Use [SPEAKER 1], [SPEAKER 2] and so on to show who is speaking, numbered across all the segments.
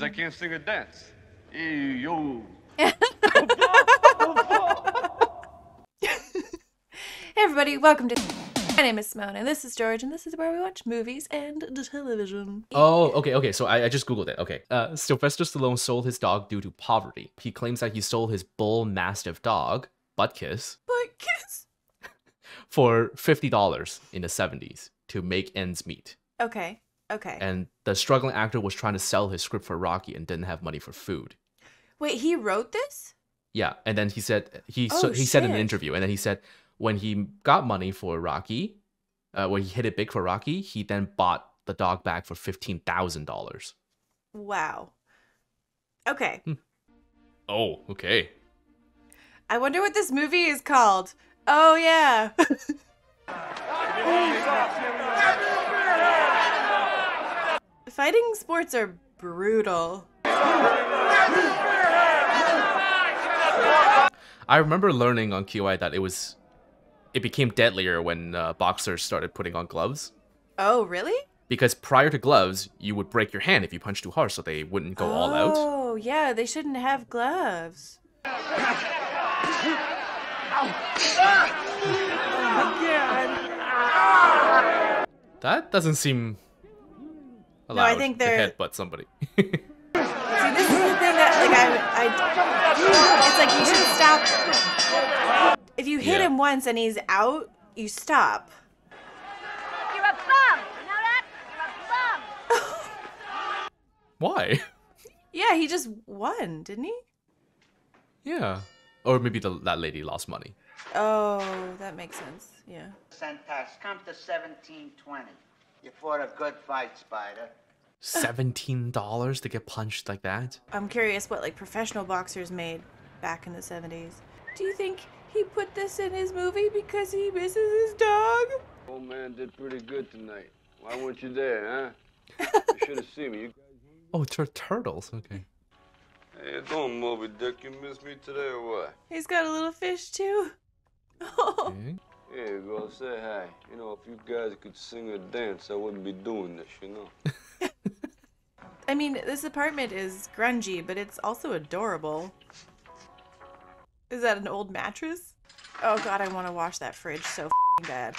[SPEAKER 1] because I can't sing or dance. Hey, yo.
[SPEAKER 2] Hey everybody, welcome to. My name is Simone, and this is George, and this is where we watch movies and television.
[SPEAKER 3] Oh, okay, okay. So I, I just googled it. Okay, uh, Sylvester Stallone sold his dog due to poverty. He claims that he sold his bull mastiff dog, Butkus,
[SPEAKER 2] But kiss.
[SPEAKER 3] for fifty dollars in the seventies to make ends meet.
[SPEAKER 2] Okay, okay.
[SPEAKER 3] And the struggling actor was trying to sell his script for Rocky and didn't have money for food.
[SPEAKER 2] Wait, he wrote this?
[SPEAKER 3] Yeah, and then he said he so
[SPEAKER 2] Oh,
[SPEAKER 3] he said in an interview, and then he said when he got money for Rocky, uh, when he hit it big for Rocky, he then bought the dog back for fifteen thousand dollars.
[SPEAKER 2] Wow. Okay.
[SPEAKER 3] Oh, okay.
[SPEAKER 2] I wonder what this movie is called. Oh yeah. Fighting sports are brutal.
[SPEAKER 3] I remember learning on QI that it was, it became deadlier when uh, boxers started putting on gloves.
[SPEAKER 2] Oh, really?
[SPEAKER 3] Because prior to gloves, you would break your hand if you punched too hard, so they wouldn't go all out.
[SPEAKER 2] Oh, yeah, they shouldn't have gloves.
[SPEAKER 3] That doesn't seem allowed.
[SPEAKER 2] I think they're-
[SPEAKER 3] to headbutt somebody.
[SPEAKER 2] See, this is the thing that, like, I, I, it's like you should stop. If you hit
[SPEAKER 3] Yeah.
[SPEAKER 2] him once and he's out, you stop.
[SPEAKER 4] You're a bum. You know that? You're a bum.
[SPEAKER 3] Why?
[SPEAKER 2] Yeah, he just won, didn't he?
[SPEAKER 3] yeah. Or maybe the, that lady lost money.
[SPEAKER 2] Oh, that makes sense. Yeah.
[SPEAKER 5] Centax, come to 1720. You fought a good fight, Spider.
[SPEAKER 3] Seventeen dollars to get punched like that?
[SPEAKER 2] I'm curious what like professional boxers made back in the 70s. Do you think he put this in his movie because he misses his dog?
[SPEAKER 1] Old man did pretty good tonight. Why weren't you there, huh? You should have seen me. You...
[SPEAKER 3] Oh, tur- turtles. Okay.
[SPEAKER 1] Hey, you doing, Moby Dick? You miss me today or what?
[SPEAKER 2] He's got a little fish too.
[SPEAKER 3] okay.
[SPEAKER 1] Here you go, say hi. You know, if you guys could sing or dance, I wouldn't be doing this, you know?
[SPEAKER 2] I mean, this apartment is grungy, but it's also adorable. Is that an old mattress? Oh god, I want to wash that fridge so fing bad.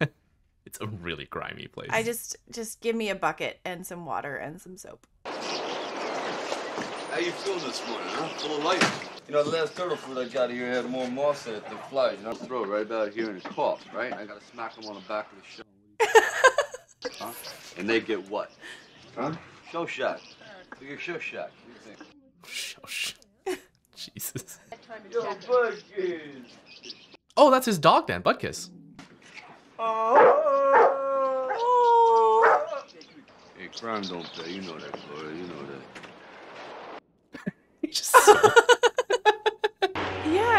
[SPEAKER 3] It's a really grimy place.
[SPEAKER 2] I just just give me a bucket and some water and some soap.
[SPEAKER 1] How you feeling this morning, huh? Full of life. You know, the last turtle fruit I got here had more moss in it than flies. You know, throw it right about here in his paw, right? I gotta smack him on the back of the show. huh? And they get what? Huh? Show shot. They get show shot. What do you think?
[SPEAKER 3] Shush. Jesus.
[SPEAKER 1] Yo, Butkus.
[SPEAKER 3] Oh, that's his dog then, Butkus. Oh.
[SPEAKER 1] Hey, crime don't pay. You know that, Florida. You know that.
[SPEAKER 3] He's just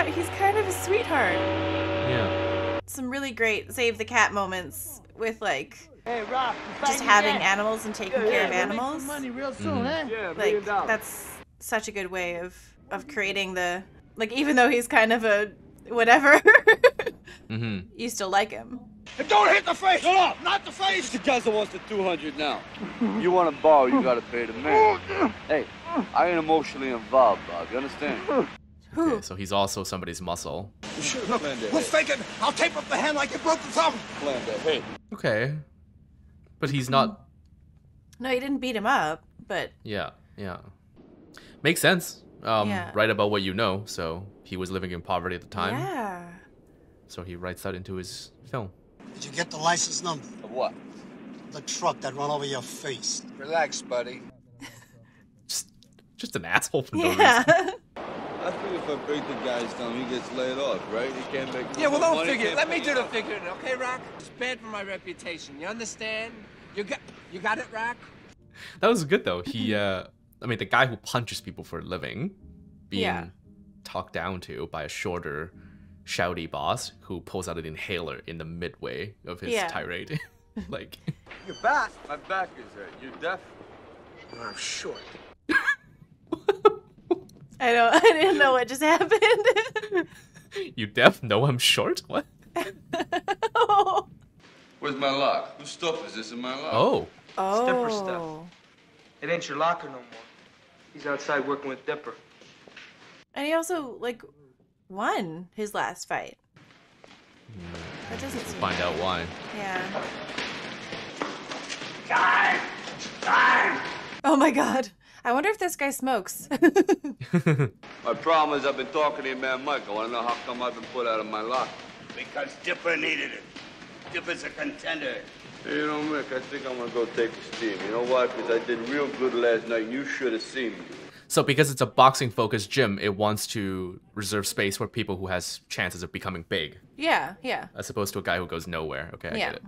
[SPEAKER 3] so-
[SPEAKER 2] Yeah, he's kind of a sweetheart.
[SPEAKER 3] yeah.
[SPEAKER 2] Some really great save the cat moments with like
[SPEAKER 5] Hey, Rob,
[SPEAKER 2] just having animals and taking care of animals.
[SPEAKER 5] money real soon, eh?
[SPEAKER 1] Yeah,
[SPEAKER 2] Like that's such a good way of of creating the like even though he's kind of a whatever,
[SPEAKER 3] Mm-hmm.
[SPEAKER 2] you still like him.
[SPEAKER 5] And don't hit the face! Shut up! Not the face!
[SPEAKER 1] The guy's wants the 200 now. You want to borrow, you gotta pay the man. Hey, I ain't emotionally involved, Bob. You understand?
[SPEAKER 2] Whew.
[SPEAKER 3] Okay, so he's also somebody's muscle.
[SPEAKER 5] Look, we'll fake it! I'll tape up the hand like you broke the thumb!
[SPEAKER 1] Plan that. Hey,
[SPEAKER 3] Okay. But he's not.
[SPEAKER 2] No, he didn't beat him up, but
[SPEAKER 3] Yeah, yeah. Makes sense. Um,
[SPEAKER 2] Yeah.
[SPEAKER 3] Write about what you know. So he was living in poverty at the time.
[SPEAKER 2] yeah.
[SPEAKER 3] So he writes that into his film.
[SPEAKER 6] Did you get the license number?
[SPEAKER 1] of what?
[SPEAKER 6] The truck that ran over your face.
[SPEAKER 1] Relax, buddy.
[SPEAKER 3] Just, just an asshole for no reason.
[SPEAKER 2] Yeah.
[SPEAKER 1] I figure if I break the guy's thumb, he gets laid off, right? He can't make.
[SPEAKER 7] Yeah, well, don't
[SPEAKER 1] money,
[SPEAKER 7] figure.
[SPEAKER 1] can't
[SPEAKER 7] Let me do the figuring, okay, Rock? It's bad for my reputation. You understand? You got, you got it, Rock?
[SPEAKER 3] That was good though. He, uh, I mean, the guy who punches people for a living, being
[SPEAKER 2] Yeah.
[SPEAKER 3] talked down to by a shorter, shouty boss who pulls out an inhaler in the midway of his
[SPEAKER 2] Yeah.
[SPEAKER 3] tirade. like,
[SPEAKER 1] Your back. My back is hurt. You're deaf?
[SPEAKER 7] I'm short.
[SPEAKER 2] I don't I didn't know what just happened.
[SPEAKER 3] you deaf? No, I'm short. What?
[SPEAKER 2] oh.
[SPEAKER 1] Where's my lock? Whose stuff is this in my lock?
[SPEAKER 3] Oh,
[SPEAKER 2] Oh.
[SPEAKER 8] Stiffer stuff. It ain't your locker no more.
[SPEAKER 7] He's outside working with Dipper.
[SPEAKER 2] And he also like won his last fight. That doesn't
[SPEAKER 3] Let's
[SPEAKER 2] seem
[SPEAKER 3] find out why.
[SPEAKER 2] Yeah. Oh my god. I wonder if this guy smokes.
[SPEAKER 1] My problem is I've been talking to your man Mike. I want to know how come I've been put out of my lot.
[SPEAKER 8] Because Dipper needed it. Dipper's a contender.
[SPEAKER 1] Hey, You know, Mick, I think I'm gonna go take a steam. You know why? Because I did real good last night. and You should have seen me.
[SPEAKER 3] So because it's a boxing focused gym, it wants to reserve space for people who has chances of becoming big,
[SPEAKER 2] yeah, yeah.
[SPEAKER 3] as opposed to a guy who goes nowhere. Okay, I
[SPEAKER 2] yeah.
[SPEAKER 3] get it.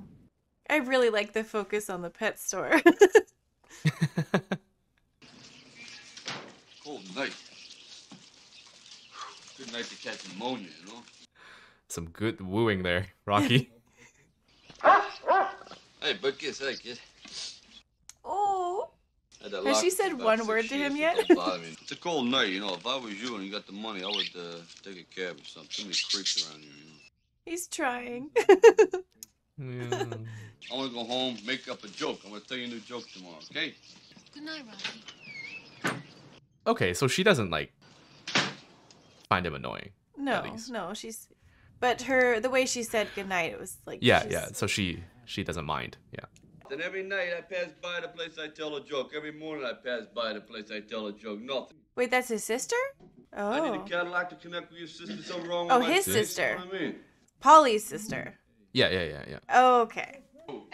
[SPEAKER 2] I really like the focus on the pet store.
[SPEAKER 1] Cold night. Good night to catch pneumonia, you know?
[SPEAKER 3] Some good wooing there, Rocky.
[SPEAKER 1] Hey, Butkus, hey, kid.
[SPEAKER 2] oh. Has she said one word to him yet?
[SPEAKER 1] don't bother me. It's a cold night, you know. If I was you and you got the money, I would uh, take a cab or something. Too many creeps around here, you know.
[SPEAKER 2] He's trying.
[SPEAKER 3] Yeah.
[SPEAKER 1] I want to go home, make up a joke. I'm going to tell you a new joke tomorrow, okay?
[SPEAKER 4] Good night, Rocky.
[SPEAKER 3] Okay, so she doesn't like find him annoying.
[SPEAKER 2] No,
[SPEAKER 3] least.
[SPEAKER 2] no, she's but her the way she said goodnight, it was like
[SPEAKER 3] Yeah,
[SPEAKER 2] she's-
[SPEAKER 3] yeah. So she she doesn't mind. Yeah.
[SPEAKER 1] Then every night I pass by the place, I tell a joke. Every morning I pass by the place, I tell a joke. Nothing.
[SPEAKER 2] Wait, that's his sister? Oh.
[SPEAKER 1] I need
[SPEAKER 2] Oh.
[SPEAKER 1] a Cadillac to connect with your sister. Something wrong
[SPEAKER 2] Oh,
[SPEAKER 1] my
[SPEAKER 2] his
[SPEAKER 1] face,
[SPEAKER 2] sister.
[SPEAKER 1] What I mean?
[SPEAKER 2] Paulie's sister.
[SPEAKER 3] Yeah, yeah, yeah, yeah.
[SPEAKER 2] Okay.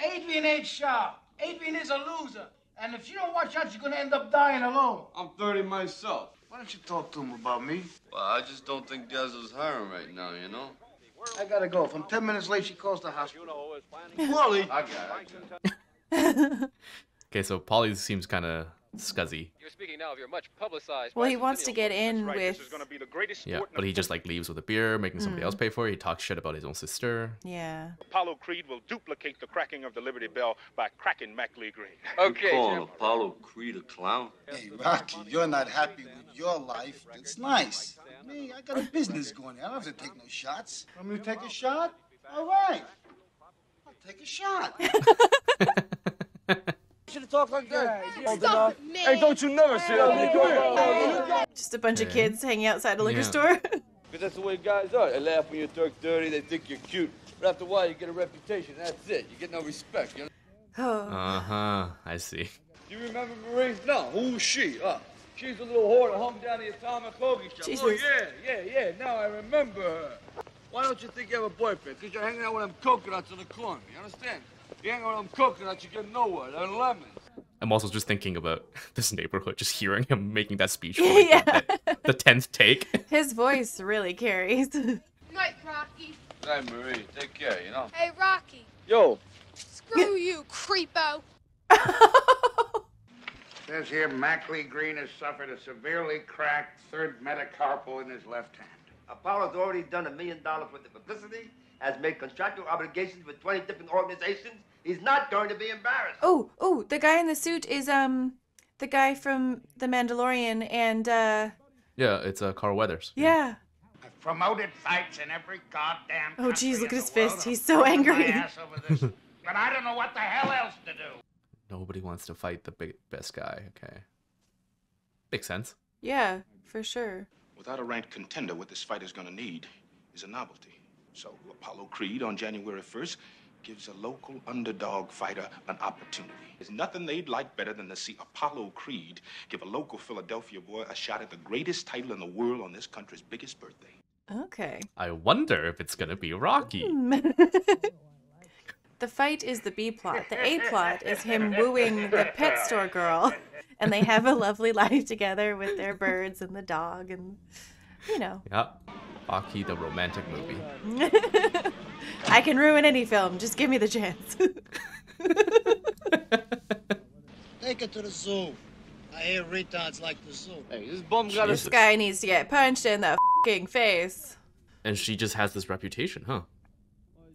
[SPEAKER 9] Adrian ain't sharp. Adrian is a loser. And if you don't watch out, you're gonna end up dying alone.
[SPEAKER 1] I'm 30 myself.
[SPEAKER 8] Why don't you talk to him about me?
[SPEAKER 1] Well, I just don't think Gazzo's hiring right now, you know?
[SPEAKER 9] I gotta go. If I'm ten minutes late, she calls the hospital.
[SPEAKER 1] Wally! I got it.
[SPEAKER 3] Okay, so Polly seems kind of scuzzy.
[SPEAKER 10] You're speaking now of your much publicized.
[SPEAKER 2] Well, he wants to get in
[SPEAKER 10] right.
[SPEAKER 2] with
[SPEAKER 10] This is gonna be the greatest
[SPEAKER 3] Yeah,
[SPEAKER 10] sport in
[SPEAKER 3] but
[SPEAKER 10] the
[SPEAKER 3] he just like leaves with a beer, making somebody
[SPEAKER 2] Mm.
[SPEAKER 3] else pay for it. He talks shit about his own sister.
[SPEAKER 2] Yeah.
[SPEAKER 10] Apollo Creed will duplicate the cracking of the Liberty Bell by cracking Mac Lee Green. Okay.
[SPEAKER 1] You calling Apollo Creed a clown?
[SPEAKER 6] Hey, Rocky, you're not happy with your life. It's nice. Me, I got a business going. I don't have to take no shots. Want me to take a shot? All right. I'll take a shot.
[SPEAKER 1] Should have talked like that.
[SPEAKER 4] Stop it, man.
[SPEAKER 1] Hey, don't you never say that.
[SPEAKER 2] Just a bunch of kids hanging outside a liquor
[SPEAKER 3] Yeah.
[SPEAKER 2] store.
[SPEAKER 1] Because that's the way guys are. They laugh when you talk dirty, they think you're cute. But after a while, you get a reputation. That's it. You get no respect. You know?
[SPEAKER 2] oh.
[SPEAKER 3] Uh huh. I see.
[SPEAKER 1] Do you remember Marie? No. Who's she? Uh, she's a little whore that hung down the atomic hoagie shop. Oh,
[SPEAKER 2] Jesus.
[SPEAKER 1] yeah, yeah, yeah. Now I remember her. Why don't you think you have a boyfriend? Because you're hanging out with them coconuts in the corner. You understand? You hang out with them coconuts, you get nowhere. They're lemons.
[SPEAKER 3] I'm also just thinking about this neighborhood, just hearing him making that speech for like,
[SPEAKER 2] Yeah.
[SPEAKER 3] the, the tenth take.
[SPEAKER 2] His voice really carries.
[SPEAKER 4] Night, Rocky.
[SPEAKER 1] Hey, Marie, take care, you know?
[SPEAKER 4] Hey, Rocky.
[SPEAKER 1] Yo,
[SPEAKER 4] Screw you, creepo.
[SPEAKER 8] Says here Mac Lee Green has suffered a severely cracked third metacarpal in his left hand.
[SPEAKER 11] Apollo's already done a million dollars worth of publicity, has made contractual obligations with 20 different organizations. He's not going to be embarrassed.
[SPEAKER 2] oh, oh, the guy in the suit is um the guy from The Mandalorian and uh
[SPEAKER 3] Yeah, it's uh, Carl Weathers.
[SPEAKER 2] yeah.
[SPEAKER 8] I've promoted fights in every goddamn
[SPEAKER 2] Oh,
[SPEAKER 8] country
[SPEAKER 2] geez, look at his
[SPEAKER 8] the world.
[SPEAKER 2] fist. He's so angry.
[SPEAKER 8] ass over this, but I don't know what the hell else to do.
[SPEAKER 3] Nobody wants to fight the big best guy. Okay. Makes sense.
[SPEAKER 2] Yeah, for sure.
[SPEAKER 12] Without a ranked contender, what this fight is going to need is a novelty. So Apollo Creed on January 1st gives a local underdog fighter an opportunity. There's nothing they'd like better than to see Apollo Creed give a local Philadelphia boy a shot at the greatest title in the world on this country's biggest birthday.
[SPEAKER 2] Okay.
[SPEAKER 3] I wonder if it's gonna be Rocky.
[SPEAKER 2] the fight is the B plot. The A plot is him wooing the pet store girl, and they have a lovely life together with their birds and the dog, and you know,
[SPEAKER 3] Yeah. Rocky the romantic movie.
[SPEAKER 2] I can ruin any film. Just give me the chance.
[SPEAKER 6] Take it to the zoo. I hear retards like the zoo.
[SPEAKER 1] hey, this bum got
[SPEAKER 2] this
[SPEAKER 1] a...
[SPEAKER 2] guy needs to get punched in the fing face.
[SPEAKER 3] And she just has this reputation, huh?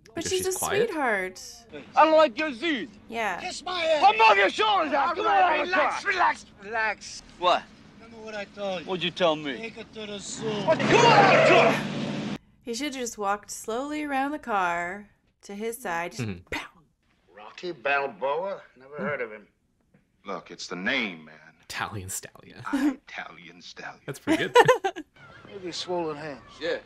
[SPEAKER 2] But
[SPEAKER 3] Because
[SPEAKER 2] she's,
[SPEAKER 3] she's
[SPEAKER 2] a
[SPEAKER 3] quiet?
[SPEAKER 2] sweetheart.
[SPEAKER 1] I don't like your Z's.
[SPEAKER 2] Yeah.
[SPEAKER 6] Kiss my ass.
[SPEAKER 1] Come on your shoulders out. Come on,
[SPEAKER 8] Relax, relax, relax.
[SPEAKER 1] What?
[SPEAKER 6] Remember what I told you.
[SPEAKER 1] What'd you tell me?
[SPEAKER 6] Take it to the zoo.
[SPEAKER 2] He should have just walked slowly around the car to his side. Just mm-hmm. pow.
[SPEAKER 8] Rocky Balboa? Never mm-hmm. heard of him.
[SPEAKER 12] Look, it's the name, man.
[SPEAKER 3] Italian stallion.
[SPEAKER 12] Ah, Italian stallion.
[SPEAKER 3] That's pretty good.
[SPEAKER 9] Maybe swollen hands.
[SPEAKER 1] Yeah.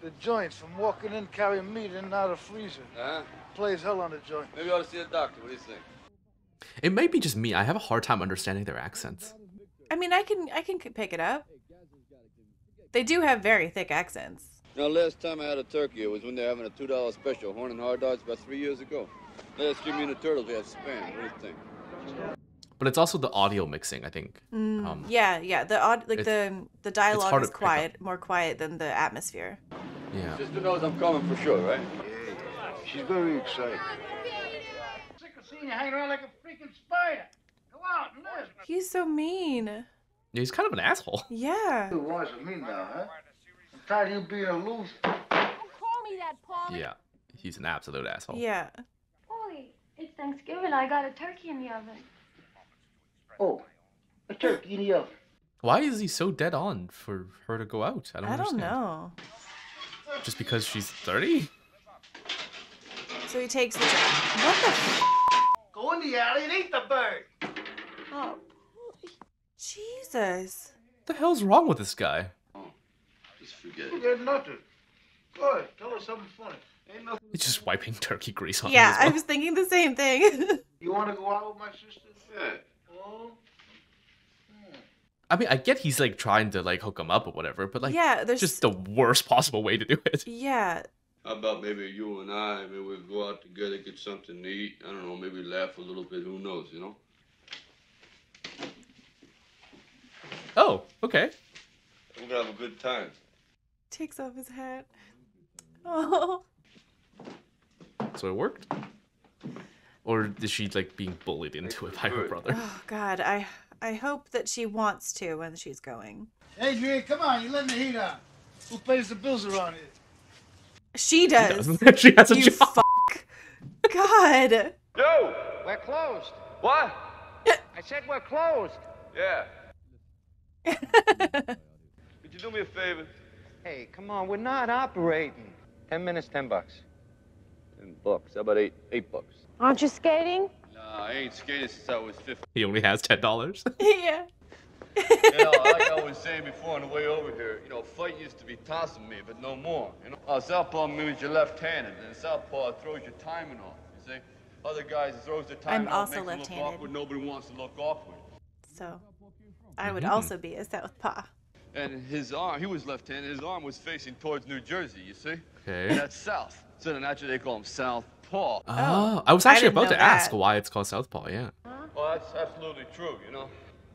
[SPEAKER 9] The joints from walking in carrying meat in and out of freezer.
[SPEAKER 1] Uh-huh.
[SPEAKER 9] Plays hell on the joint.
[SPEAKER 1] Maybe I ought to see a doctor. What do you think?
[SPEAKER 3] it might be just me. I have a hard time understanding their accents.
[SPEAKER 2] I mean, I can I can pick it up. They do have very thick accents.
[SPEAKER 1] Now, last time I had a turkey, it was when they were having a two dollar special, horn and hard dogs, about three years ago. Last year, me and the turtles we had spam. What do you think?
[SPEAKER 3] But it's also the audio mixing, I think.
[SPEAKER 2] Mm,
[SPEAKER 3] Um,
[SPEAKER 2] yeah, yeah. The odd, like the the dialogue is
[SPEAKER 3] to pick up.
[SPEAKER 2] quiet, more quiet than the atmosphere.
[SPEAKER 3] Yeah.
[SPEAKER 1] Sister knows I'm coming for sure, right? Yeah.
[SPEAKER 6] She's very excited.
[SPEAKER 9] Sick of seeing you hanging around like a freaking spider. Go out and live.
[SPEAKER 2] He's so mean.
[SPEAKER 3] Yeah, he's kind of an asshole.
[SPEAKER 2] Yeah.
[SPEAKER 9] You wants with me now, huh? I'm tired of you being a loser.
[SPEAKER 4] Don't call me that, Paulie.
[SPEAKER 3] Yeah, he's an absolute asshole.
[SPEAKER 2] Yeah.
[SPEAKER 13] Paulie, it's Thanksgiving. I got a turkey in the oven.
[SPEAKER 9] Oh, a turkey in the oven.
[SPEAKER 3] Why is he so dead on for her to go out? I don't
[SPEAKER 2] I don't
[SPEAKER 3] understand.
[SPEAKER 2] know.
[SPEAKER 3] Just because she's 30?
[SPEAKER 2] So he takes the. What the? F-
[SPEAKER 9] Go in the alley and eat the bird.
[SPEAKER 2] oh, Jesus.
[SPEAKER 3] What the hell's wrong with this guy?
[SPEAKER 1] Just forget
[SPEAKER 9] You get nothing. Go ahead, tell us something funny. Ain't nothing.
[SPEAKER 3] He's just wiping turkey grease on him
[SPEAKER 2] Yeah,
[SPEAKER 3] as
[SPEAKER 2] I was thinking the same thing.
[SPEAKER 9] You want to go out with my sister?
[SPEAKER 1] Yeah.
[SPEAKER 9] Oh.
[SPEAKER 3] I mean, I get he's like trying to like hook him up or whatever, but like,
[SPEAKER 2] Yeah, there's-
[SPEAKER 3] just the worst possible way to do it.
[SPEAKER 2] yeah.
[SPEAKER 1] How about maybe you and I, maybe we go out together, get something to eat. I don't know, maybe laugh a little bit. Who knows, you know?
[SPEAKER 3] Oh, okay.
[SPEAKER 1] We're gonna have a good time.
[SPEAKER 2] Takes off his hat. Oh.
[SPEAKER 3] So it worked? Or is she like being bullied into it by her brother?
[SPEAKER 2] Oh God, I I hope that she wants to when she's going.
[SPEAKER 9] Adrian, come on, you're letting the heat out. Who pays the bills around here?
[SPEAKER 2] She does.
[SPEAKER 3] doesn't. She has a
[SPEAKER 2] you
[SPEAKER 3] job.
[SPEAKER 2] Fuck. God.
[SPEAKER 7] Yo!
[SPEAKER 5] We're closed.
[SPEAKER 7] What?
[SPEAKER 5] I said we're closed.
[SPEAKER 7] Yeah. Could you do me a favor?
[SPEAKER 5] Hey, come on, we're not operating. Ten minutes, ten bucks.
[SPEAKER 1] Ten bucks. How about eight? Eight bucks.
[SPEAKER 13] Aren't you skating?
[SPEAKER 1] Nah, I ain't skated since I was 15.
[SPEAKER 3] He only has ten dollars.
[SPEAKER 2] yeah.
[SPEAKER 1] you know, like I was saying before on the way over here, you know, fight used to be tossing me, but no more. You know, uh, southpaw means you're left-handed, and southpaw throws your timing off. You see, other guys throws their timing
[SPEAKER 2] I'm
[SPEAKER 1] off,
[SPEAKER 2] also
[SPEAKER 1] makes them look
[SPEAKER 2] left-handed.
[SPEAKER 1] awkward. Nobody wants to look awkward.
[SPEAKER 2] So, I would
[SPEAKER 1] Mhm.
[SPEAKER 2] also be a southpaw.
[SPEAKER 1] And his arm, he was left-handed. His arm was facing towards New Jersey. You see?
[SPEAKER 3] Okay.
[SPEAKER 1] And that's south. So then naturally they call him southpaw.
[SPEAKER 3] Oh, I was actually
[SPEAKER 2] didn't
[SPEAKER 3] about
[SPEAKER 2] know
[SPEAKER 3] to ask why it's called Southpaw. Yeah.
[SPEAKER 1] Well, that's absolutely true. You know.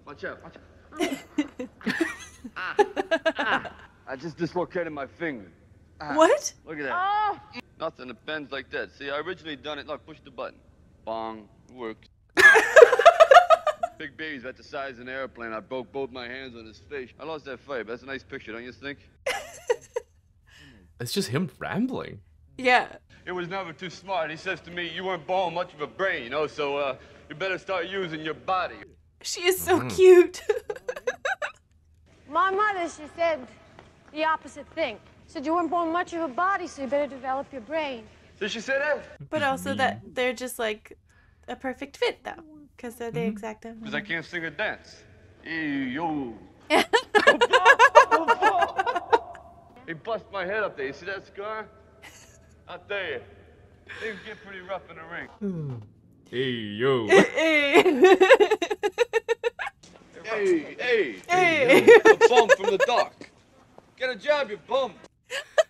[SPEAKER 1] Watch out! Watch out! ah I just dislocated my finger. Ah,
[SPEAKER 2] What?
[SPEAKER 1] Look at that.
[SPEAKER 4] Oh,
[SPEAKER 1] Nothing. It bends like that. See, I originally done it. Look, push the button. Bong. It works. Big baby's about the size of an airplane. I broke both my hands on his face. I lost that fight, but that's a nice picture, don't you think?
[SPEAKER 3] It's just him rambling.
[SPEAKER 2] Yeah.
[SPEAKER 1] It was never too smart. He says to me, you weren't born much of a brain, you know, so uh, you better start using your body.
[SPEAKER 2] She is so
[SPEAKER 3] Mm-hmm.
[SPEAKER 2] cute.
[SPEAKER 13] My mother, she said the opposite thing. Said you weren't born much of a body, so you better develop your brain.
[SPEAKER 1] Did she say that?
[SPEAKER 2] but also that they're just like a perfect fit though, because they're the
[SPEAKER 3] Mm-hmm.
[SPEAKER 2] exact.
[SPEAKER 1] Because I can't sing or dance. Hey, yo. he bust my head up there. You see that scar? I tell you, things get pretty rough in the ring.
[SPEAKER 3] Hey yo.
[SPEAKER 1] Hey, hey,
[SPEAKER 2] Hey.
[SPEAKER 1] you, a bum from the dock. Get a job, you bum.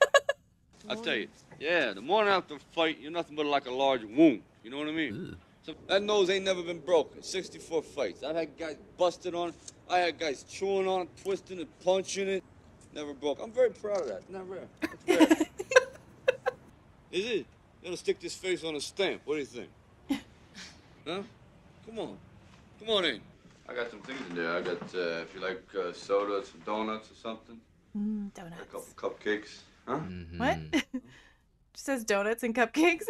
[SPEAKER 1] I tell you, yeah, the morning after a fight, you're nothing but like a large wound. You know what I mean? So that nose ain't never been broken. 64 fights. I've had guys busted on it. I had guys chewing on it, twisting it, punching it. Never broke. I'm very proud of that. It's not rare. It's rare. Is it? It'll stick this face on a stamp. What do you think? Huh? Come on. Come on in. I got some things in there. I got, uh, if you like uh, some donuts or something.
[SPEAKER 2] Mm,
[SPEAKER 1] A couple cupcakes. Huh?
[SPEAKER 2] What? Just says donuts and cupcakes.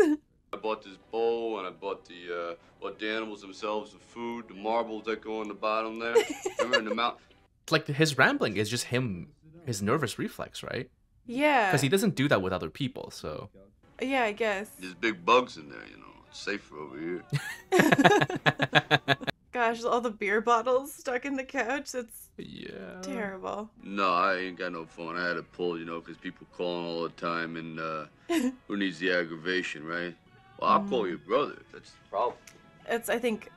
[SPEAKER 1] I bought this bowl and I bought the uh, bought the animals themselves the food, the marbles that go on the bottom there. Remember in the mouth.
[SPEAKER 3] Like his rambling is just him, his nervous reflex, right?
[SPEAKER 2] yeah.
[SPEAKER 3] Because he doesn't do that with other people. So
[SPEAKER 2] Yeah, I guess.
[SPEAKER 1] There's big bugs in there, you know. It's safer over here.
[SPEAKER 2] Gosh, all the beer bottles stuck in the couch. That's
[SPEAKER 3] yeah.
[SPEAKER 2] terrible.
[SPEAKER 1] No, I ain't got no phone. I had to pull, you know, because people calling all the time, and uh, who needs the aggravation, right? Well, I'll call your brother. if That's the problem.
[SPEAKER 2] It's I think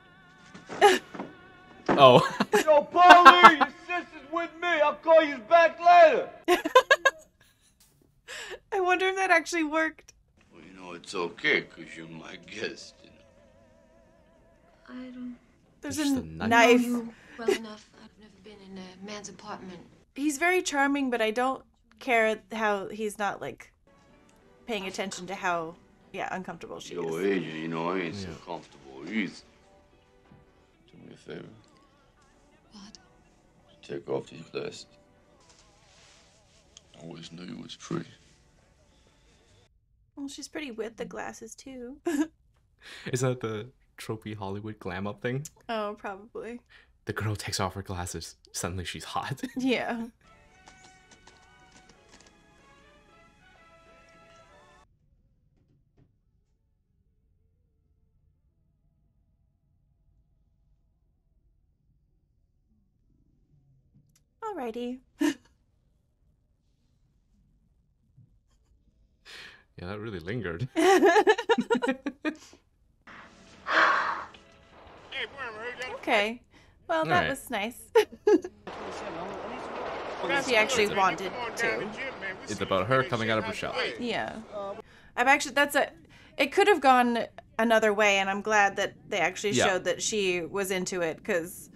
[SPEAKER 3] Oh.
[SPEAKER 14] Yo, Paulie, your sister's with me. I'll call you back later.
[SPEAKER 2] I wonder if that actually worked.
[SPEAKER 1] Well, you know, it's okay, because you're my guest. You know?
[SPEAKER 13] I don't
[SPEAKER 2] There's
[SPEAKER 3] Just
[SPEAKER 2] a
[SPEAKER 3] a knife.
[SPEAKER 2] knife.
[SPEAKER 13] know you well enough. I've never been in a man's apartment.
[SPEAKER 2] He's very charming, but I don't care how he's not like paying attention to how yeah uncomfortable she
[SPEAKER 1] Yo,
[SPEAKER 2] is.
[SPEAKER 1] Adrian, you know, I ain't so comfortable either. Do me a favor.
[SPEAKER 13] What?
[SPEAKER 1] Take off these glasses. I always knew you was pretty.
[SPEAKER 2] Well, she's pretty with the glasses too.
[SPEAKER 3] Is that the trophy Hollywood glam up thing?
[SPEAKER 2] oh, probably.
[SPEAKER 3] The girl takes off her glasses. Suddenly she's hot.
[SPEAKER 2] Yeah. Alrighty.
[SPEAKER 3] yeah, that really lingered.
[SPEAKER 2] Okay. Well, that
[SPEAKER 3] Alright.
[SPEAKER 2] was nice. she actually wanted to.
[SPEAKER 3] It's about her coming out of her shell.
[SPEAKER 2] Yeah. I'm actually that's a it could have gone another way and I'm glad that they actually
[SPEAKER 3] Yeah.
[SPEAKER 2] showed that she was into it cuz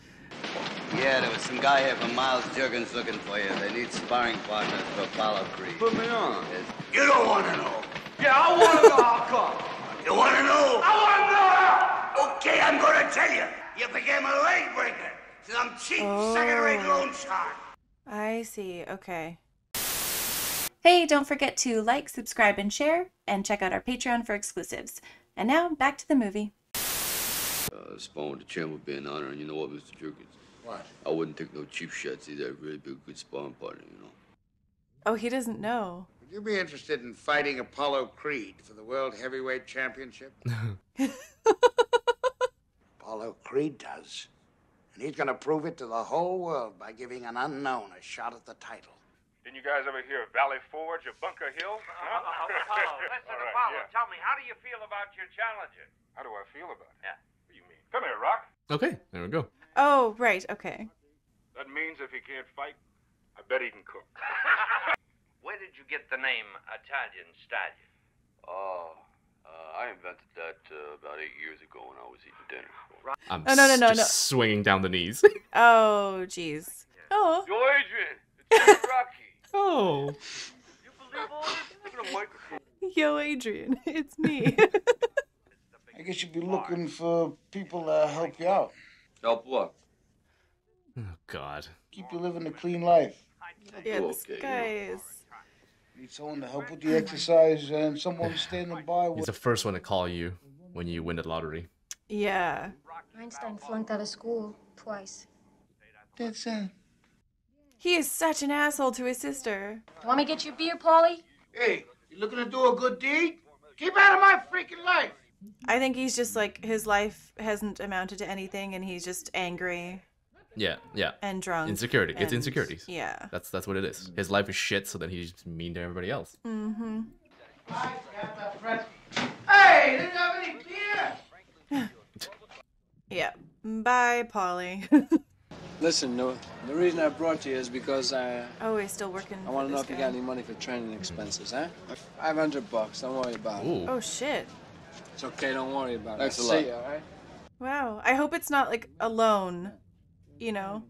[SPEAKER 1] Yeah, there was some guy here from Miles Jergens looking for you. They need sparring partners for Apollo Creed.
[SPEAKER 14] Put me on.
[SPEAKER 1] You don't want to know.
[SPEAKER 14] Yeah, I want to know how come.
[SPEAKER 1] You want to know?
[SPEAKER 14] I want to know how.
[SPEAKER 1] Okay, I'm going to tell you. You became a leg breaker. Some cheap second-rate loan shark.
[SPEAKER 2] I see. Okay. Hey, don't forget to like, subscribe and share and check out our Patreon for exclusives. And now back to the movie.
[SPEAKER 1] Uh, spawn with the champ would be an honor, and you know what, Mr. Jergens?
[SPEAKER 6] What?
[SPEAKER 1] I wouldn't take no cheap shots either. I'd really be a good sparring partner, you know.
[SPEAKER 2] Oh, he doesn't know.
[SPEAKER 8] Would you be interested in fighting Apollo Creed for the World Heavyweight Championship? Apollo Creed does. And he's going to prove it to the whole world by giving an unknown a shot at the title.
[SPEAKER 10] Didn't you guys ever hear of Valley Forge or Bunker Hill? Huh?
[SPEAKER 11] Apollo, listen,
[SPEAKER 10] All right,
[SPEAKER 11] Apollo,
[SPEAKER 10] yeah.
[SPEAKER 11] tell me, how do you feel about your challenger?
[SPEAKER 10] How do I feel about it?
[SPEAKER 11] Yeah.
[SPEAKER 10] What do you mean? Come here, Rock.
[SPEAKER 3] Okay, there we go.
[SPEAKER 2] Oh, right. Okay.
[SPEAKER 10] That means if he can't fight, I bet he can cook.
[SPEAKER 11] Where did you get the name Italian Stallion?
[SPEAKER 1] Oh, uh, I invented that uh, about eight years ago when I was eating dinner.
[SPEAKER 3] I'm
[SPEAKER 2] Oh, no, no, no,
[SPEAKER 3] just
[SPEAKER 2] no.
[SPEAKER 3] swinging down the knees.
[SPEAKER 2] Oh, jeez. Oh.
[SPEAKER 10] Yo, Adrian, it's Rocky.
[SPEAKER 3] oh.
[SPEAKER 10] You believe all this? Look at the microphone.
[SPEAKER 2] Yo, Adrian, it's me.
[SPEAKER 6] I guess you'd be looking for people to help you out.
[SPEAKER 1] Help what?
[SPEAKER 3] Oh, God.
[SPEAKER 6] Keep you living a clean life.
[SPEAKER 2] yeah, this
[SPEAKER 1] Okay,
[SPEAKER 2] guy is.
[SPEAKER 6] Need someone to help with the exercise and someone standing by
[SPEAKER 3] He's the first one to call you when you win the lottery.
[SPEAKER 2] Yeah.
[SPEAKER 13] Einstein flunked out of school twice.
[SPEAKER 6] That's uh,
[SPEAKER 2] He is such an asshole to his sister.
[SPEAKER 13] Want me to get you a beer, Paulie?
[SPEAKER 9] Hey, you looking to do a good deed? Keep out of my freaking life.
[SPEAKER 2] I think he's just like his life hasn't amounted to anything and he's just angry
[SPEAKER 3] Yeah, yeah.
[SPEAKER 2] and drunk.
[SPEAKER 3] Insecurity. It's insecurities.
[SPEAKER 2] Yeah.
[SPEAKER 3] That's that's what it is. His life is shit, so then he's just mean to everybody else.
[SPEAKER 2] Mm-hmm.
[SPEAKER 9] Hey, didn't have any beer.
[SPEAKER 2] Yeah. Bye, Paulie.
[SPEAKER 7] Listen, the, the reason I brought you is because I
[SPEAKER 2] oh, he's still working.
[SPEAKER 7] I want to know
[SPEAKER 2] this
[SPEAKER 7] if you got any money for training expenses, huh? Five hundred bucks. Don't worry about it.
[SPEAKER 2] Oh shit.
[SPEAKER 7] It's okay. Don't worry about
[SPEAKER 10] Thanks
[SPEAKER 7] it.
[SPEAKER 10] a
[SPEAKER 7] I'll
[SPEAKER 10] lot.
[SPEAKER 7] See you, all right?
[SPEAKER 2] Wow. I hope it's not like alone. You know.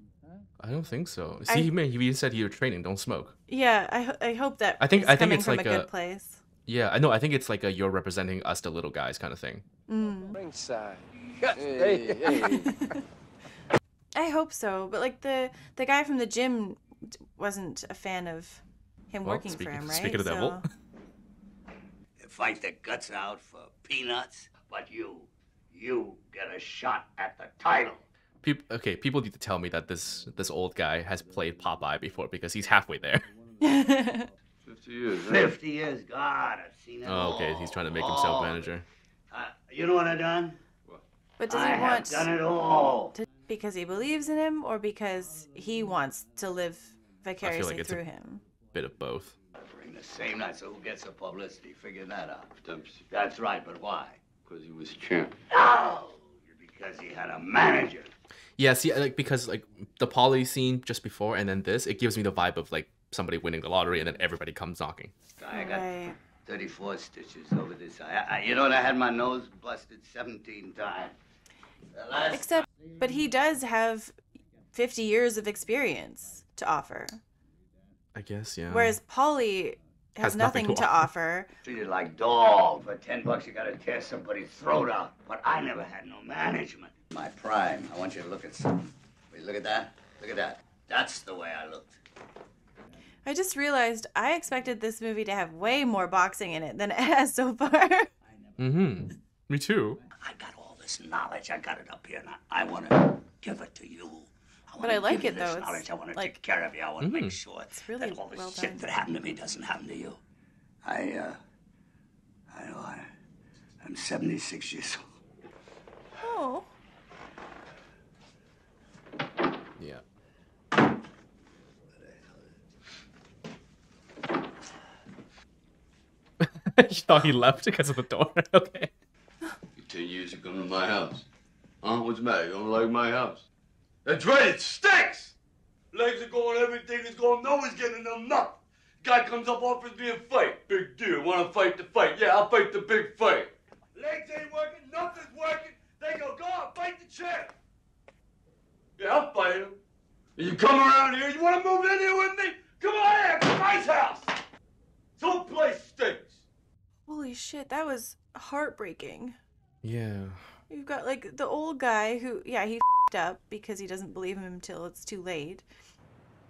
[SPEAKER 3] I don't think so.
[SPEAKER 2] I-
[SPEAKER 3] See, he, may, he even said you're training. Don't smoke.
[SPEAKER 2] Yeah. I ho- I hope that.
[SPEAKER 3] I think-
[SPEAKER 2] it's
[SPEAKER 3] I think it's like
[SPEAKER 2] a good
[SPEAKER 3] a-
[SPEAKER 2] place.
[SPEAKER 3] Yeah, I know. I think it's like a you're representing us, the little guys, kind of thing.
[SPEAKER 2] Mm.
[SPEAKER 7] Ringside.
[SPEAKER 10] Hey, hey.
[SPEAKER 2] I hope so, but like the the guy from the gym wasn't a fan of him
[SPEAKER 3] Well,
[SPEAKER 2] working
[SPEAKER 3] speak-
[SPEAKER 2] for him, right?
[SPEAKER 3] speaking of the devil.
[SPEAKER 5] They fight their guts out for peanuts, but you, you get a shot at the title.
[SPEAKER 3] Peop okay, people need to tell me that this this old guy has played Popeye before because he's halfway there.
[SPEAKER 1] Fifty years. huh?
[SPEAKER 5] Fifty years, God, I've seen it
[SPEAKER 3] Oh, okay, he's trying to make himself
[SPEAKER 5] all.
[SPEAKER 3] manager.
[SPEAKER 5] Uh, you know what I've done?
[SPEAKER 2] but does
[SPEAKER 5] I
[SPEAKER 2] he
[SPEAKER 5] have
[SPEAKER 2] want?
[SPEAKER 5] done it all.
[SPEAKER 2] to- because he believes in him or because he wants to live vicariously
[SPEAKER 3] it's a-
[SPEAKER 2] through him?
[SPEAKER 3] Bit of both.
[SPEAKER 5] Bring the same night, so who gets the publicity? Figure that out. That's right, but why?
[SPEAKER 1] Because he was champ.
[SPEAKER 5] No! Because he had a manager.
[SPEAKER 3] Yeah, see, like because like the Paulie scene just before and then this, it gives me the vibe of like somebody winning the lottery and then everybody comes knocking.
[SPEAKER 5] I got 34 stitches over this eye. I, I- you know what? I had my nose busted 17 times. The last
[SPEAKER 2] Except, but he does have 50 years of experience to offer.
[SPEAKER 3] I guess, yeah.
[SPEAKER 2] Whereas Paulie has,
[SPEAKER 3] Has nothing
[SPEAKER 2] nothing,
[SPEAKER 3] to
[SPEAKER 2] to
[SPEAKER 3] offer.
[SPEAKER 2] offer.
[SPEAKER 5] treated like dog. For 10 bucks, you gotta tear somebody's throat out. But I never had no management. My prime. I want you to look at something. Wait, look at that. Look at that. That's the way I looked.
[SPEAKER 2] I just realized I expected this movie to have way more boxing in it than it has so far.
[SPEAKER 3] Mm-hmm. Me too.
[SPEAKER 5] I got all this knowledge, I got it up here, and I, I want to give it to you. I
[SPEAKER 2] But I like
[SPEAKER 5] give
[SPEAKER 2] it,
[SPEAKER 5] this
[SPEAKER 2] though. It's,
[SPEAKER 5] knowledge. I want to
[SPEAKER 2] like-
[SPEAKER 5] take care of you. I want to
[SPEAKER 3] Mm.
[SPEAKER 5] make sure it's
[SPEAKER 2] really
[SPEAKER 5] that all this
[SPEAKER 2] well
[SPEAKER 5] shit
[SPEAKER 2] done.
[SPEAKER 5] that happened to me doesn't happen to you. I, uh, I know I, I'm 76 years old.
[SPEAKER 2] Oh.
[SPEAKER 3] Yeah. you thought he left because of the door? okay.
[SPEAKER 1] You ten years to come to my house. Huh? What's the matter? You don't like my house? That's right, it stinks! Legs are going, everything is going, no one's getting enough nothing. Guy comes up, offers me a fight. Big deal. Want to fight the fight? Yeah, I'll fight the big fight. Legs ain't working, nothing's working. They go, go on, fight the champ. Yeah, I'll fight him. You come around here, you want to move in here with me? Come on here, it's my house. This whole place stinks.
[SPEAKER 2] Holy shit, that was heartbreaking.
[SPEAKER 3] Yeah.
[SPEAKER 2] You've got like the old guy who, yeah, he fed up because he doesn't believe him until it's too late.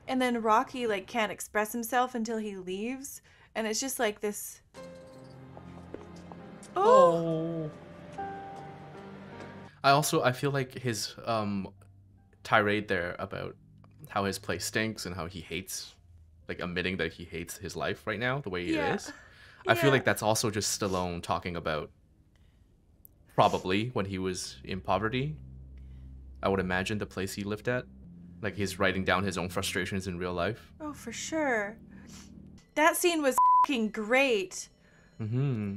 [SPEAKER 2] And then Rocky like can't express himself until he leaves, and it's just like this. Oh,
[SPEAKER 3] I also I feel like his um tirade there about how his place stinks and how he hates like admitting that he hates his life right now the way he
[SPEAKER 2] Yeah.
[SPEAKER 3] is. I feel like that's also just Stallone talking about probably when he was in poverty. I would imagine the place he lived at. Like he's writing down his own frustrations in real life.
[SPEAKER 2] oh, for sure. That scene was fing great.
[SPEAKER 3] Mm-hmm.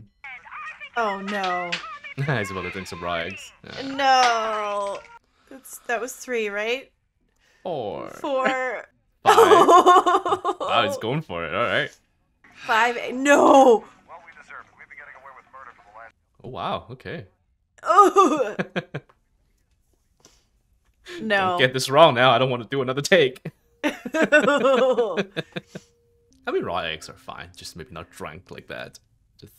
[SPEAKER 2] Oh no,
[SPEAKER 3] he's about to drink some rags. Yeah.
[SPEAKER 2] no. That's that was three, right?
[SPEAKER 3] Four.
[SPEAKER 2] Four.
[SPEAKER 3] Five. oh, he's going for it. All right.
[SPEAKER 2] Five. No.
[SPEAKER 3] Oh wow. Okay.
[SPEAKER 2] Oh. No.
[SPEAKER 3] Don't get this wrong now. I don't want to do another take. I mean, raw eggs are fine, just maybe not drank like that. Just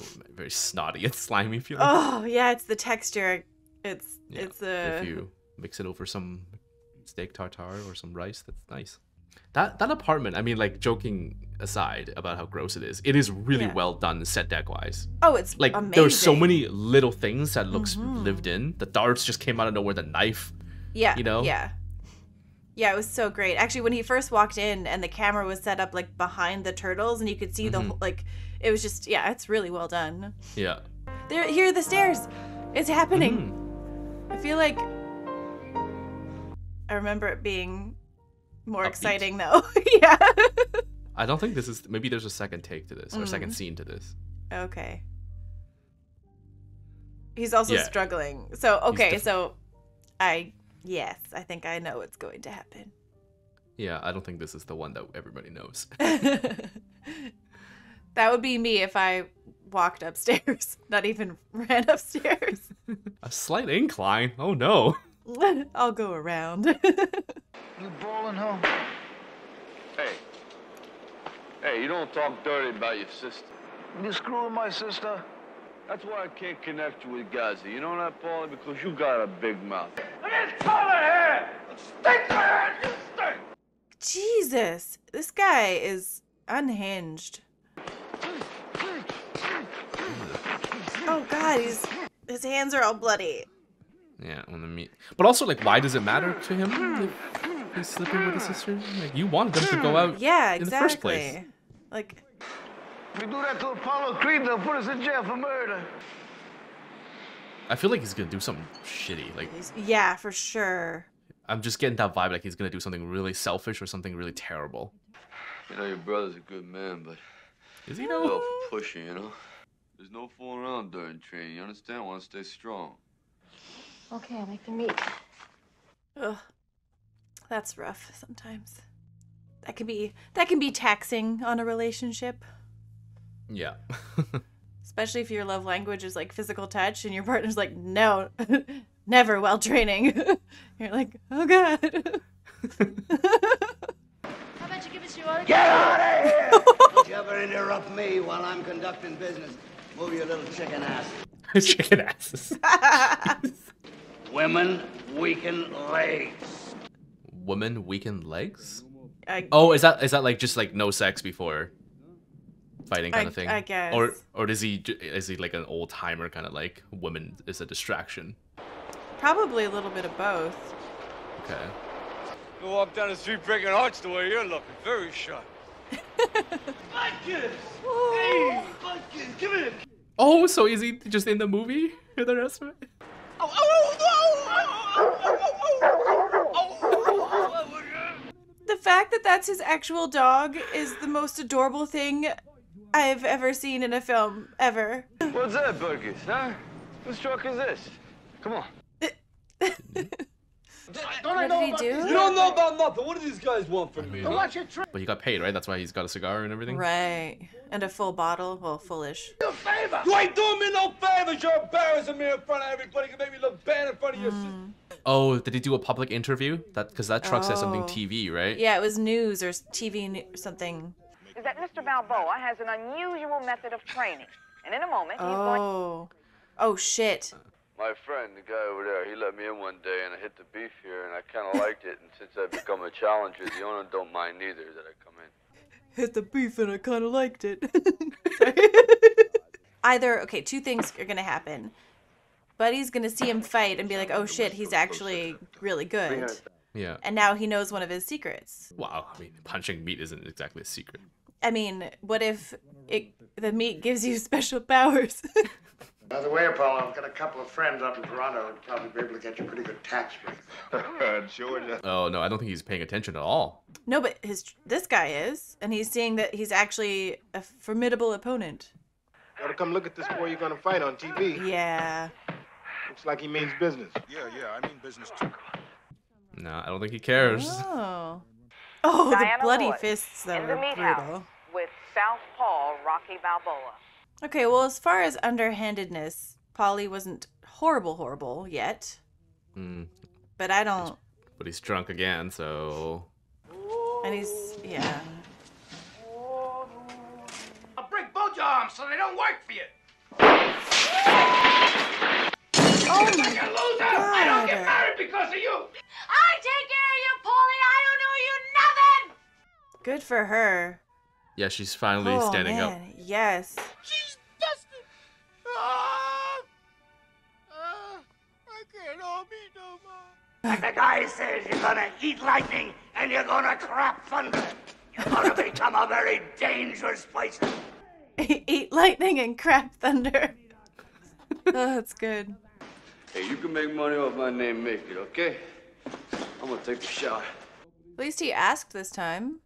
[SPEAKER 3] oh, very snotty and slimy feeling.
[SPEAKER 2] Oh yeah, it's the texture. It's
[SPEAKER 3] Yeah,
[SPEAKER 2] it's a.
[SPEAKER 3] if you mix it over some steak tartare or some rice, that's nice. That that apartment, I mean, like joking aside about how gross it is, it is really
[SPEAKER 2] Yeah.
[SPEAKER 3] well done set deck wise.
[SPEAKER 2] Oh, it's
[SPEAKER 3] like there's so many little things that looks
[SPEAKER 2] Mhm.
[SPEAKER 3] lived in. The darts just came out of nowhere. The knife,
[SPEAKER 2] yeah,
[SPEAKER 3] you know,
[SPEAKER 2] yeah, yeah. It was so great. Actually, when he first walked in and the camera was set up like behind the turtles, and you could see the
[SPEAKER 3] Mhm.
[SPEAKER 2] whole like, it was just yeah, it's really well done.
[SPEAKER 3] yeah.
[SPEAKER 2] There, here are the stairs. It's happening.
[SPEAKER 3] Mm-hmm.
[SPEAKER 2] I feel like I remember it being more
[SPEAKER 3] Upbeat.
[SPEAKER 2] exciting though. yeah.
[SPEAKER 3] I don't think this is. Maybe there's a second take to this or a second
[SPEAKER 2] Mm.
[SPEAKER 3] scene to this.
[SPEAKER 2] Okay. He's also
[SPEAKER 3] Yeah.
[SPEAKER 2] struggling. So okay,
[SPEAKER 3] def-
[SPEAKER 2] so I yes, I think I know what's going to happen.
[SPEAKER 3] Yeah, I don't think this is the one that everybody knows.
[SPEAKER 2] That would be me if I walked upstairs, not even ran upstairs.
[SPEAKER 3] a slight incline. Oh no.
[SPEAKER 2] I'll go around.
[SPEAKER 6] You balling, home.
[SPEAKER 14] Hey. Hey, you don't talk dirty about your sister.
[SPEAKER 6] You screwing my sister?
[SPEAKER 14] That's why I can't connect you with Gazzo. You know that, Paulie? Because you got a big mouth.
[SPEAKER 9] Look at his color hair! Stink hair! You stink!
[SPEAKER 2] Jesus, this guy is unhinged. Oh God, he's his hands are all bloody.
[SPEAKER 3] Yeah, on the meat. But also, like, why does it matter to him if he's sleeping with his sister? Like, you wanted them to go out
[SPEAKER 2] Yeah,
[SPEAKER 3] in the first place.
[SPEAKER 2] Like, if
[SPEAKER 6] We do that to Apollo Creed, they'll put us in jail for murder.
[SPEAKER 3] I feel like he's gonna do something shitty. Like
[SPEAKER 2] Yeah, for sure.
[SPEAKER 3] I'm just getting that vibe like he's gonna do something really selfish or something really terrible.
[SPEAKER 1] You know, your brother's a good man, but
[SPEAKER 3] Is he
[SPEAKER 1] a
[SPEAKER 3] though?
[SPEAKER 1] little pushy, you know? There's no fooling around during training, you understand? I want to stay strong.
[SPEAKER 13] Okay, I'll make the meat.
[SPEAKER 2] Ugh. That's rough sometimes. That can be that can be taxing on a relationship,
[SPEAKER 3] Yeah.
[SPEAKER 2] especially if your love language is like physical touch and your partner's like, "No, never while training." You're like, "Oh god."
[SPEAKER 13] How about you give us your autograph?
[SPEAKER 5] Get out of here! Don't you ever interrupt me while I'm conducting business. Move your little chicken ass.
[SPEAKER 3] Chicken asses.
[SPEAKER 5] Women weaken legs.
[SPEAKER 3] Women weaken legs?
[SPEAKER 2] I,
[SPEAKER 3] Oh, is that is that like just like no sex before fighting kind
[SPEAKER 2] I-
[SPEAKER 3] of thing?
[SPEAKER 2] I guess.
[SPEAKER 3] Or or does he is he like an old timer kind of like woman is a distraction?
[SPEAKER 2] Probably a little bit of both.
[SPEAKER 3] Okay.
[SPEAKER 14] You walk down the street breaking hearts the way you're looking. Very sharp.
[SPEAKER 9] Butkus! Hey, Butkus, give me a
[SPEAKER 3] Oh, so is he just in the movie for the rest of it?
[SPEAKER 2] The fact that that's his actual dog is the most adorable thing I've ever seen in a film ever.
[SPEAKER 14] What's that, Butkus, huh? Whose truck is this? Come on.
[SPEAKER 9] Don't
[SPEAKER 2] What did he do?
[SPEAKER 14] You don't know about nothing. What do these guys want from me?
[SPEAKER 3] mean-
[SPEAKER 9] Watch your trip.
[SPEAKER 3] But he got paid, right? That's why he's got a cigar and everything.
[SPEAKER 2] Right. And a full bottle. Well, fullish.
[SPEAKER 9] favor.
[SPEAKER 14] You ain't doing me no favors. You're embarrassing me in front of everybody. You can make me look bad in front of your
[SPEAKER 2] Mm.
[SPEAKER 14] sister.
[SPEAKER 3] Oh, did he do a public interview? That because that truck says something
[SPEAKER 2] Oh.
[SPEAKER 3] TV, right?
[SPEAKER 2] Yeah, it was news or TV or something.
[SPEAKER 15] is that Mr. Balboa has an unusual method of training. And in a moment, he's going
[SPEAKER 2] Oh. Oh, shit.
[SPEAKER 1] My friend, the guy over there, he let me in one day and I hit the beef here and I kind of liked it. And since I've become a challenger, the owner don't mind neither that I come in.
[SPEAKER 2] Hit the beef and I kind of liked it. Either, okay, two things are going to happen. Buddy's going to see him fight and be like, oh shit, he's actually really good.
[SPEAKER 3] Yeah.
[SPEAKER 2] And now he knows one of his secrets.
[SPEAKER 3] Wow. I mean, punching meat isn't exactly a secret.
[SPEAKER 2] I mean, what if it, the meat gives you special powers?
[SPEAKER 8] By the way, Paul, I've got a couple of friends up in Toronto who'd probably be able to get you a pretty good tax break.
[SPEAKER 12] sure.
[SPEAKER 3] Oh no, I don't think he's paying attention at all.
[SPEAKER 2] no, but his this guy is, and he's seeing that he's actually a formidable opponent.
[SPEAKER 16] Gotta come look at this boy you're gonna fight on TV.
[SPEAKER 2] Yeah.
[SPEAKER 16] Looks like he means business.
[SPEAKER 12] Yeah, yeah, I mean business too.
[SPEAKER 3] No, I don't think he cares.
[SPEAKER 2] Oh. Oh,
[SPEAKER 15] Diana
[SPEAKER 2] the bloody
[SPEAKER 15] Lloyd
[SPEAKER 2] fists though
[SPEAKER 15] in the
[SPEAKER 2] are
[SPEAKER 15] meat
[SPEAKER 2] brutal.
[SPEAKER 15] house with Southpaw Rocky Balboa.
[SPEAKER 2] Okay, well, as far as underhandedness, Paulie wasn't horrible, horrible yet.
[SPEAKER 3] Hmm.
[SPEAKER 2] But I don't.
[SPEAKER 3] But he's drunk again, so
[SPEAKER 2] And he's yeah.
[SPEAKER 9] I'll break both your arms so they don't work for you.
[SPEAKER 2] Oh
[SPEAKER 9] you loser! I don't get married because of you.
[SPEAKER 13] I take care of you, Paulie. I don't know you nothing.
[SPEAKER 2] Good for her.
[SPEAKER 3] yeah, she's finally
[SPEAKER 2] oh,
[SPEAKER 3] standing up.
[SPEAKER 2] Yes.
[SPEAKER 5] And the guy says you're gonna eat lightning and you're gonna crap thunder. You're gonna become a very dangerous person.
[SPEAKER 2] Eat lightning and crap thunder. oh, that's good.
[SPEAKER 1] Hey, you can make money off my name, make it, okay? I'm gonna take a shot.
[SPEAKER 2] At least he asked this time.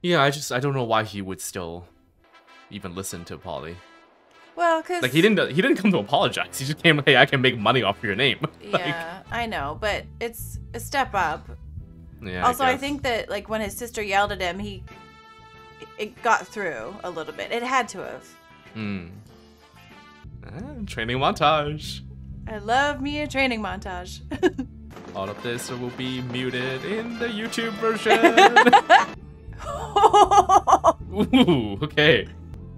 [SPEAKER 3] Yeah, I just I don't know why he would still even listen to Paulie.
[SPEAKER 2] Well, cause
[SPEAKER 3] Like he didn't he didn't come to apologize. He just came, hey, I can make money off your name. like,
[SPEAKER 2] Yeah, I know, but it's a step up.
[SPEAKER 3] yeah.
[SPEAKER 2] also, I,
[SPEAKER 3] guess.
[SPEAKER 2] think that like when his sister yelled at him, he it got through a little bit. It had to have.
[SPEAKER 3] Hmm. Ah, training montage.
[SPEAKER 2] I love me a training montage.
[SPEAKER 3] All of this will be muted in the YouTube version. Ooh, okay.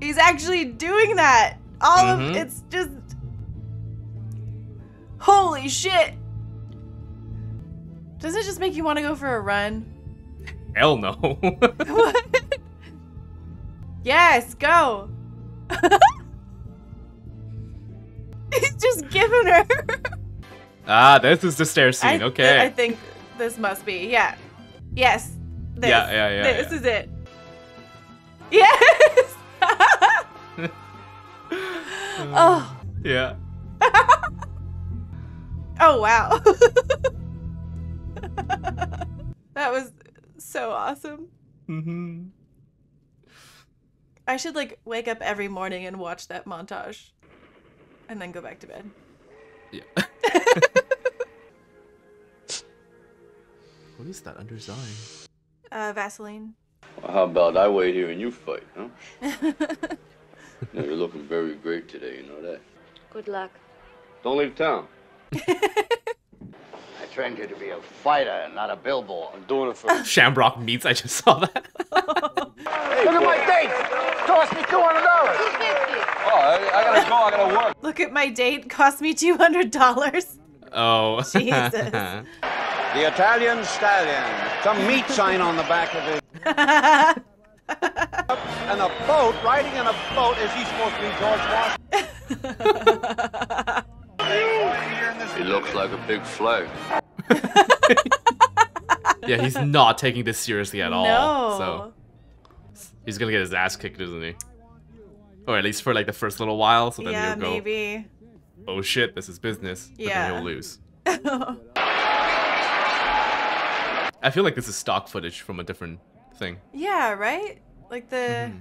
[SPEAKER 2] He's actually doing that. All
[SPEAKER 3] Mhm.
[SPEAKER 2] of it's just holy shit. Does it just make you want to go for a run?
[SPEAKER 3] Hell no.
[SPEAKER 2] Yes, go. He's just giving her.
[SPEAKER 3] ah, this is the stair scene.
[SPEAKER 2] I,
[SPEAKER 3] okay.
[SPEAKER 2] I think this must be. Yeah. Yes. This.
[SPEAKER 3] Yeah, yeah, yeah,
[SPEAKER 2] This
[SPEAKER 3] yeah.
[SPEAKER 2] is it. Yes. Oh.
[SPEAKER 3] yeah.
[SPEAKER 2] Oh wow. that was so awesome.
[SPEAKER 3] Mm-hmm.
[SPEAKER 2] I should like wake up every morning and watch that montage and then go back to bed.
[SPEAKER 3] Yeah. what is that under his eye?
[SPEAKER 2] Uh Vaseline.
[SPEAKER 1] Well, how about I wait here and you fight, huh? No, you're looking very great today, you know that.
[SPEAKER 13] Good luck.
[SPEAKER 1] Don't leave town.
[SPEAKER 5] I trained you to be a fighter and not a billboard.
[SPEAKER 1] I'm doing it for
[SPEAKER 3] Shamrock meats. I just saw that.
[SPEAKER 6] Oh, Look at my date. Cost me two hundred dollars.
[SPEAKER 1] Oh, I, I gotta go. I gotta work.
[SPEAKER 2] Look at my date cost me two hundred dollars.
[SPEAKER 3] Oh.
[SPEAKER 2] Jesus.
[SPEAKER 17] The Italian stallion. Some meat sign on the back of it. And a boat, riding in a boat, is he supposed to be George Washington?
[SPEAKER 1] He looks like a big flag.
[SPEAKER 3] yeah, he's not taking this seriously at all.
[SPEAKER 2] No.
[SPEAKER 3] So he's gonna get his ass kicked, isn't he? Or at least for like the first little while. So then
[SPEAKER 2] yeah,
[SPEAKER 3] he'll go,
[SPEAKER 2] maybe.
[SPEAKER 3] oh shit, this is business. But
[SPEAKER 2] Yeah.
[SPEAKER 3] then he'll lose. I feel like this is stock footage from a different thing.
[SPEAKER 2] yeah, right? Like the
[SPEAKER 3] Mm-hmm.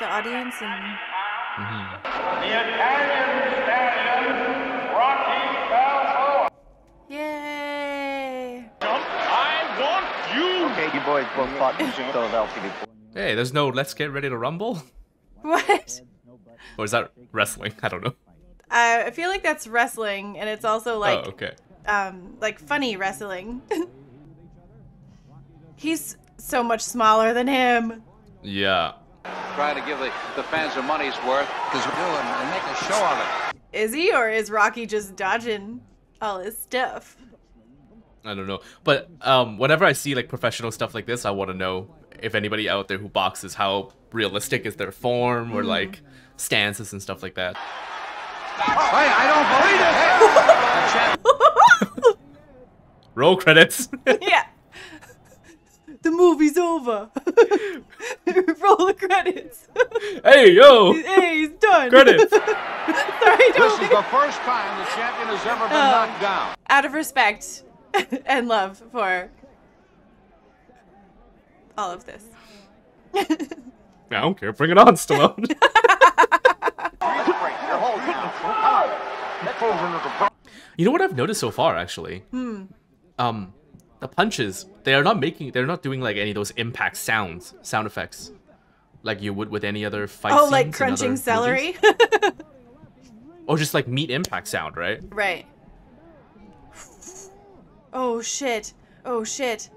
[SPEAKER 2] the audience and Yay!
[SPEAKER 17] Okay, you boys both partners in Philadelphia before.
[SPEAKER 3] Hey, there's no let's get ready to rumble?
[SPEAKER 2] What?
[SPEAKER 3] Or is that wrestling? I don't know.
[SPEAKER 2] Uh, I feel like that's wrestling, and it's also like
[SPEAKER 3] oh, okay.
[SPEAKER 2] um like funny wrestling. He's so much smaller than him.
[SPEAKER 3] Yeah.
[SPEAKER 18] Trying to give the, the fans their money's worth. Because we're doing and make a show of it.
[SPEAKER 2] Is he or is Rocky just dodging all his stuff?
[SPEAKER 3] I don't know. But um, whenever I see like professional stuff like this, I want to know if anybody out there who boxes, how realistic is their form or
[SPEAKER 2] Mhm.
[SPEAKER 3] like stances and stuff like that.
[SPEAKER 17] Hey, I don't believe it!
[SPEAKER 3] Roll credits.
[SPEAKER 2] yeah. The movie's over. Roll the credits.
[SPEAKER 3] hey yo.
[SPEAKER 2] Hey, he's done.
[SPEAKER 3] Credits.
[SPEAKER 2] Sorry,
[SPEAKER 17] This
[SPEAKER 2] don't
[SPEAKER 17] is the first time the champion has ever been
[SPEAKER 2] Oh.
[SPEAKER 17] knocked down.
[SPEAKER 2] out of respect and love for all of this.
[SPEAKER 3] I don't care. Bring it on, Stallone. you know what I've noticed so far, actually?
[SPEAKER 2] Hmm.
[SPEAKER 3] Um, the punches they are not making. They're not doing like any of those impact sounds, sound effects, like you would with any other fight.
[SPEAKER 2] oh,
[SPEAKER 3] scenes
[SPEAKER 2] like crunching celery?
[SPEAKER 3] movies. or just like meat impact sound, right?
[SPEAKER 2] right. Oh shit. Oh shit.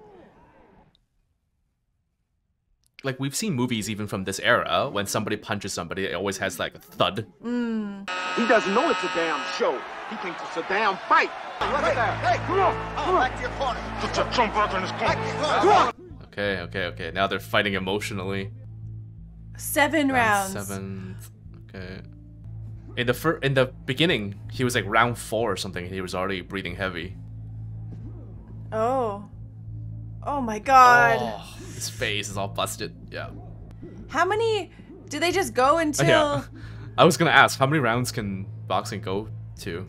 [SPEAKER 3] Like we've seen movies even from this era when somebody punches somebody, it always has like a thud.
[SPEAKER 2] Mm.
[SPEAKER 16] He doesn't know it's a damn show. He thinks it's a damn fight. Look at that. Hey, come on. Oh, come on. Back to your corner. Put your jump back in his corner. Come on.
[SPEAKER 3] Okay, okay, okay. Now they're fighting emotionally.
[SPEAKER 2] Seven
[SPEAKER 3] Round
[SPEAKER 2] rounds.
[SPEAKER 3] Seven. Okay. In the fir- in the beginning, he was like round four or something. He was already breathing heavy.
[SPEAKER 2] Oh. Oh my god.
[SPEAKER 3] Oh, his face is all busted. Yeah.
[SPEAKER 2] How many do they just go oh, until
[SPEAKER 3] Yeah. I was gonna ask, how many rounds can boxing go to?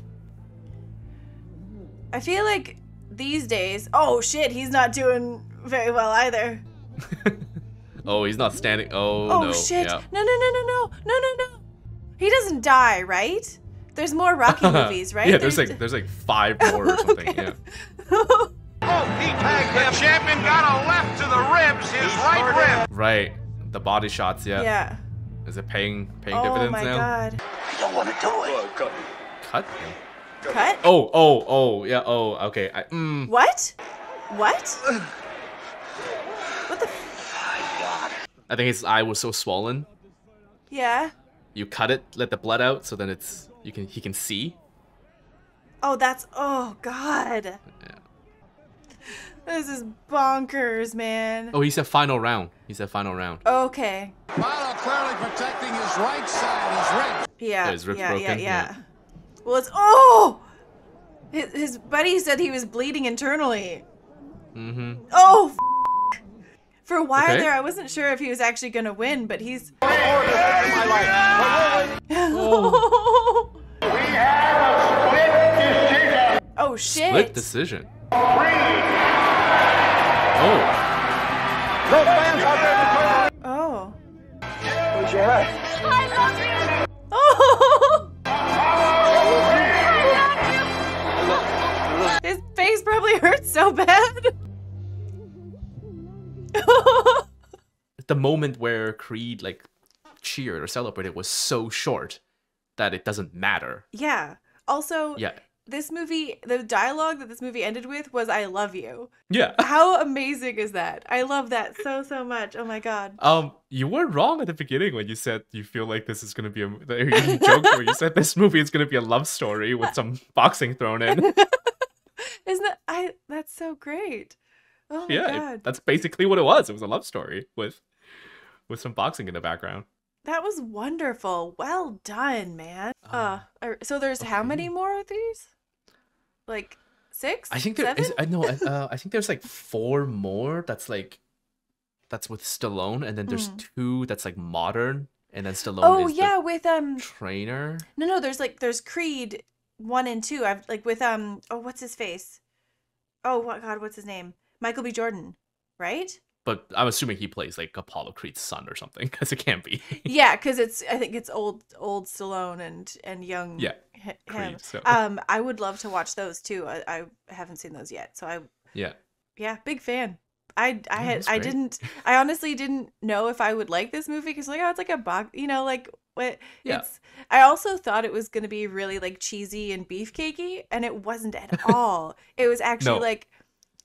[SPEAKER 2] I feel like these days oh shit, he's not doing very well either.
[SPEAKER 3] Oh, he's not standing. Oh,
[SPEAKER 2] Oh,
[SPEAKER 3] no.
[SPEAKER 2] shit.
[SPEAKER 3] Yeah.
[SPEAKER 2] No no no no no no no no. He doesn't die, right? There's more Rocky movies, right?
[SPEAKER 3] yeah, there's like there's like five more or oh, something. Yeah.
[SPEAKER 17] Oh, he tagged him. The champion got a left to the ribs, his right rib.
[SPEAKER 3] Right. The body shots. Yeah.
[SPEAKER 2] Yeah.
[SPEAKER 3] Is it paying paying
[SPEAKER 2] Oh
[SPEAKER 3] dividends
[SPEAKER 2] my god.
[SPEAKER 5] I don't want to do it.
[SPEAKER 1] cut.
[SPEAKER 3] Cut.
[SPEAKER 2] Cut?
[SPEAKER 3] Oh, oh, oh, yeah, oh, okay. I, mm.
[SPEAKER 2] What? What? what the
[SPEAKER 3] I think his eye was so swollen.
[SPEAKER 2] Yeah.
[SPEAKER 3] You cut it, let the blood out, so then it's you can he can see.
[SPEAKER 2] Oh, that's oh god. This is bonkers, man.
[SPEAKER 3] Oh, he said final round. He said final round.
[SPEAKER 2] Okay.
[SPEAKER 6] Milo clearly protecting his right side, his ribs.
[SPEAKER 2] Yeah.
[SPEAKER 3] Yeah, his ribs
[SPEAKER 2] yeah,
[SPEAKER 3] broken,
[SPEAKER 2] yeah, yeah,
[SPEAKER 3] yeah.
[SPEAKER 2] Well, it's oh. His, his buddy said he was bleeding internally.
[SPEAKER 3] Mm-hmm.
[SPEAKER 2] Oh. F- For a while
[SPEAKER 3] Okay.
[SPEAKER 2] there, I wasn't sure if he was actually gonna win, but he's.
[SPEAKER 17] Oh.
[SPEAKER 2] Oh. Oh shit.
[SPEAKER 3] Split decision. Oh.
[SPEAKER 14] No fans out there
[SPEAKER 2] Oh.
[SPEAKER 14] Where's your hat?
[SPEAKER 4] I love you.
[SPEAKER 2] So bad.
[SPEAKER 3] The moment where Creed like cheered or celebrated was so short that it doesn't matter.
[SPEAKER 2] yeah. Also,
[SPEAKER 3] Yeah.
[SPEAKER 2] this movie, the dialogue that this movie ended with was "I love you."
[SPEAKER 3] Yeah.
[SPEAKER 2] How amazing is that? I love that so so much. Oh my god.
[SPEAKER 3] Um, you were wrong at the beginning when you said you feel like this is gonna be a. You joked where you said this movie is gonna be a love story with some boxing thrown in.
[SPEAKER 2] Isn't that I? That's so great. Oh my
[SPEAKER 3] yeah,
[SPEAKER 2] god.
[SPEAKER 3] it- that's basically what it was. It was a love story with, with some boxing in the background.
[SPEAKER 2] That was wonderful. Well done, man. Uh, are- so there's how many more of these? Like six?
[SPEAKER 3] I think there is. I know. Uh, I think there's like four more. That's like, that's with Stallone, and then there's
[SPEAKER 2] Mm.
[SPEAKER 3] two that's like modern, and then Stallone
[SPEAKER 2] Oh
[SPEAKER 3] is
[SPEAKER 2] yeah, with um
[SPEAKER 3] trainer.
[SPEAKER 2] no no there's like there's Creed one and two. I've like with um oh what's his face? Oh what god what's his name? Michael B. Jordan, right?
[SPEAKER 3] But I'm assuming he plays like Apollo Creed's son or something, because it can't be.
[SPEAKER 2] yeah, because it's I think it's old old Stallone and and young
[SPEAKER 3] Yeah,
[SPEAKER 2] hi-
[SPEAKER 3] Creed, so-
[SPEAKER 2] Um, I would love to watch those too. I, I haven't seen those yet, so I
[SPEAKER 3] yeah.
[SPEAKER 2] yeah, big fan. I I had I didn't I honestly didn't know if I would like this movie because like oh it's like a box you know like what
[SPEAKER 3] Yeah.
[SPEAKER 2] it's I also thought it was gonna be really like cheesy and beefcakey and it wasn't at all. it was actually
[SPEAKER 3] No.
[SPEAKER 2] like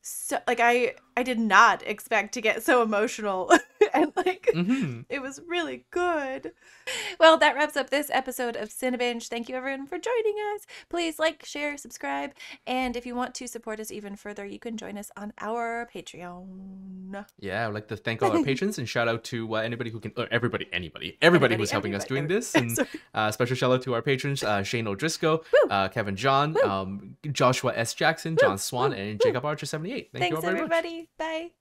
[SPEAKER 2] so like I I did not expect to get so emotional and like
[SPEAKER 3] Mhm.
[SPEAKER 2] it was really good. Well, that wraps up this episode of Cinebinge. Thank you everyone for joining us. Please like, share, subscribe, and if you want to support us even further, you can join us on our Patreon.
[SPEAKER 3] Yeah, I'd like to thank all our patrons and shout out to uh, anybody who can, or everybody, anybody, everybody,
[SPEAKER 2] Everybody,
[SPEAKER 3] who's helping us doing
[SPEAKER 2] everybody,
[SPEAKER 3] this. And uh, special shout out to our patrons, uh, Shane O'Driscoll, uh, Kevin John, um, Joshua S. Jackson, John Swan, and Jacob Archer 78. Thank you
[SPEAKER 2] Thanks
[SPEAKER 3] all very much.
[SPEAKER 2] everybody. Bye.